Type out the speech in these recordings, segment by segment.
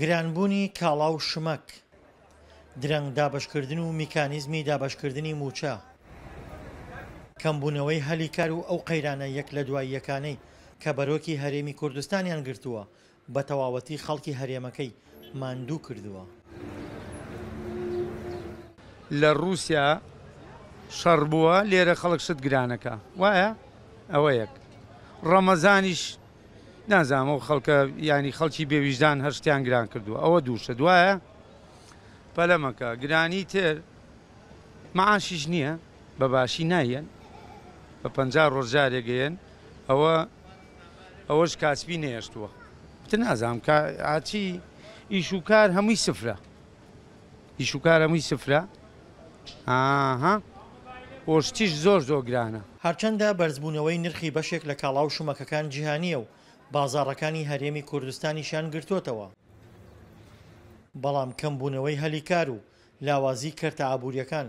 گرانبوونی کاڵا و شمەک. درەنگ دابەشکردن و میکانیزمی دابەشکردنی مووچە. کەمبوونەوەی هەلی کار و ئەو قەیرانە یەک لە دوای یەکانەی کە بەرۆکی هەرێمی کوردستانیان گرتووە، بە تەواوەتی خەڵکی هەرێمەکەی ماندوو کردووە. لە ڕووسیا شەڕ بووە لێرە خەڵک شت گران ئەکا وایە ئەوە یەک ڕەمەزانیش. نازانم ئەو خەڵکە یانی خەڵکی بێ ویژدان هەر شتیان گران کردووە ئەوە دووشە دوایە پەلەمەکە گرانی تر معاشیش نییە بە باشی نایەن بە پ ڕۆژارێگەیەن ئەوە ئەوەش کاسبی نێشتووە تر نازانم کە ئاچی ئیش و کار هەمووی سفرە ئیشوکار هەمووی سفرە ئاها پۆشتیش زۆر زۆر گرانە. هەرچەندە بەرزبوونەوەی نرخی بەشێک لە کاڵا و شمەکەکان جیهانییە و بازاڕەکانی هەرێمی کوردستانیشیان گرتووەتەوە، بەڵام کەمبوونەوەی هەلی کار و لاوازیی کەرتە ئابوورییەکان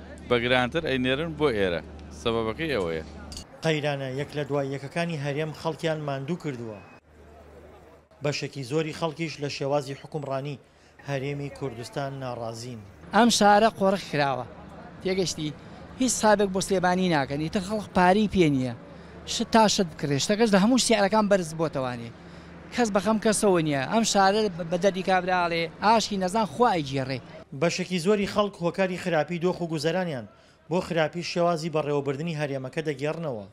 بە گرانتر ئەینێرن بۆ ئێرە، سەبەبەکەی ئەوەیە. قەیرانە یەک لە دوای یەکەکانی هەرێم خەڵکیان ماندوو کردووە، بەشێکی زۆری خەڵکیش لە شێوازی حوکمڕانی هەرێمی کوردستان ناڕازین. ئەم شارە قۆرخ کراوە تێگەشتی هیچ سابێک بۆ سلێمانی ناکەن ئیتر خەڵک پارەی پێ نیە شت تا شت بکڕێ شتەکەش لە هەموو شیعرەکان بەرز بۆتەوانێ. کەس بەخەم کەسەوە نیە ئەم شارە بە دەردی کابرا ئەڵێ ئاشقی نەزان خوا ئەیگێڕێ. بەشێکی زۆری خەڵک هۆکاری خراپی دۆخ و گوزەرانیان بۆ خراپی شێوازی بەڕێوەبردنی هەرێمەکە دەگێڕنەوە.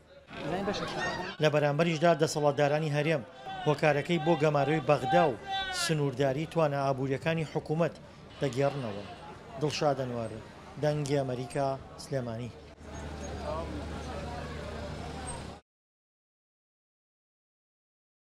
لە بەرامبەریشدا دەسەڵاتدارانی هەرێم هۆکارەکەی بۆ گەمارۆی بەغدا و سنوورداری توانا ئابوورییەکانی حکوومەت دەگێڕنەوە. دڵشاد ئەنوەر، دەنگی ئەمەریکا، سلێمانی.